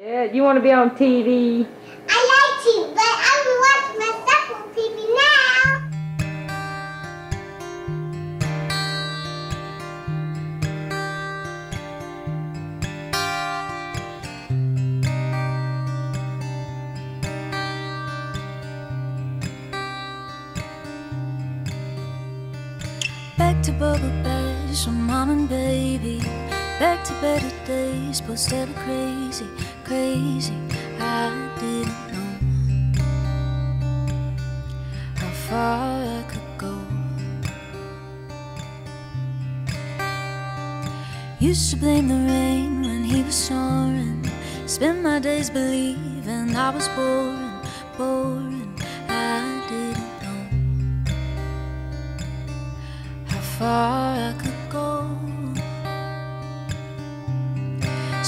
Yeah, you want to be on TV. I like to, but I will watch myself on TV now. Back to bubble bash from mom and baby. Back to better days, post ever crazy, crazy. I didn't know how far I could go. Used to blame the rain when he was snoring. Spend my days believing I was boring, boring.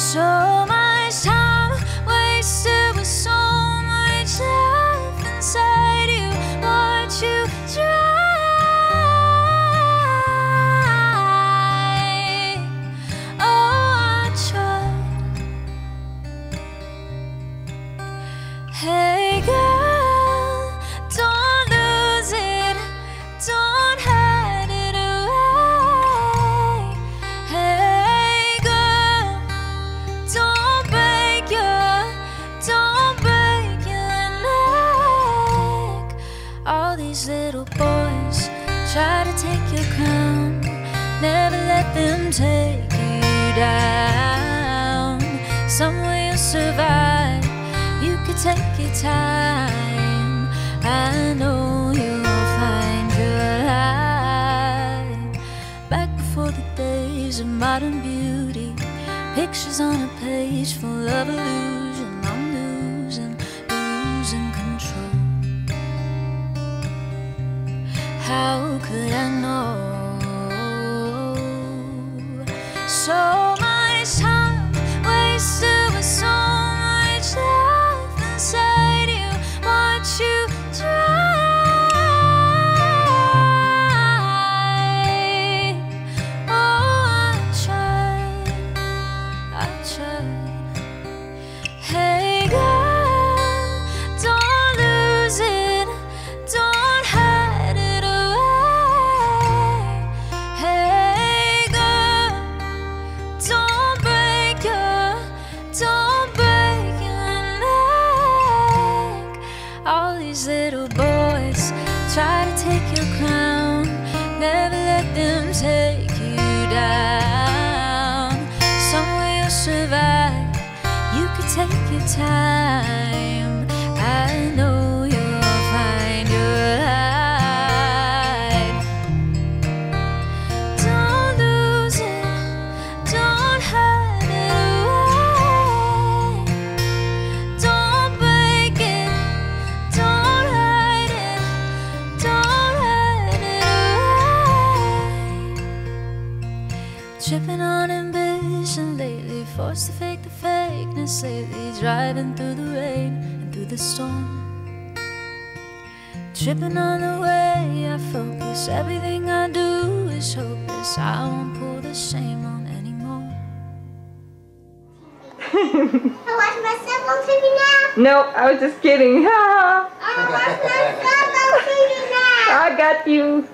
So these little boys try to take your crown, never let them take you down. Somewhere you'll survive. You could take your time. I know you'll find your life. Back before the days of modern beauty, pictures on a page full of illusion. How could I know? So try to take your crown, never let them take you down. Some you'll survive. You could take your time. Tripping on ambition lately, forced to fake the fakeness lately, driving through the rain and through the storm. Tripping on the way I focus, everything I do is hopeless. I won't pull the shame on anymore. I watch myself on TV now. No, I was just kidding. Ha! I watch myself on TV now. I got you.